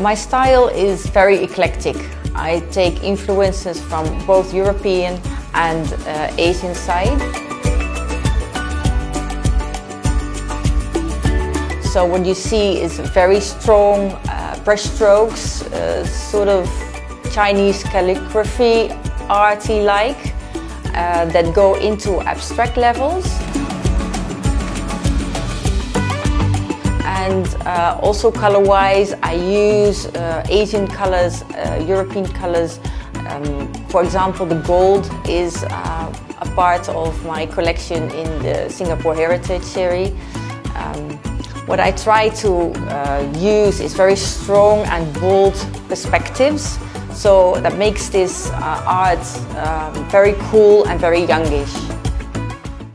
My style is very eclectic. I take influences from both European and uh, Asian side. So what you see is very strong uh, brush strokes, uh, sort of Chinese calligraphy, arty-like, uh, that go into abstract levels. And uh, also color-wise, I use uh, Asian colors, uh, European colors. Um, for example, the gold is uh, a part of my collection in the Singapore Heritage Series. Um, what I try to uh, use is very strong and bold perspectives. So that makes this uh, art um, very cool and very youngish.